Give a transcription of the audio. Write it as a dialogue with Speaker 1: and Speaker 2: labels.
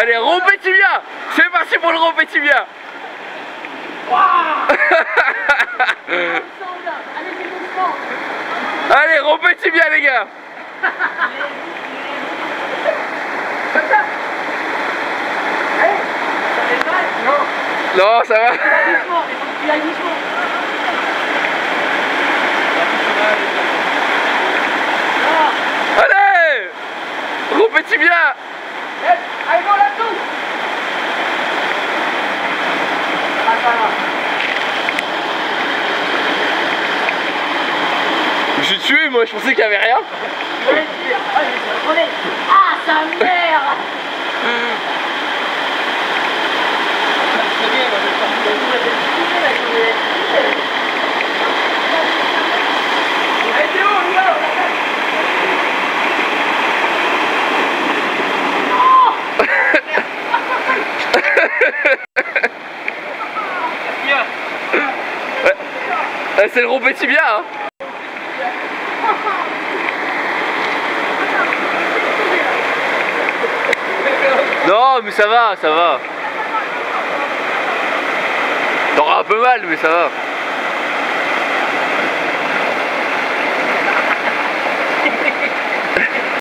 Speaker 1: Allez, rompez tibia. C'est parti pour le rompez tibia. Allez, rompez tibia les gars. Non, ça va. Allez Rompez tibia Suis tué moi, je pensais qu'il y avait rien
Speaker 2: ah. Ah, sa mère
Speaker 1: C'est le rompez tibia hein. Non mais ça va, ça va. T'auras un peu mal mais ça va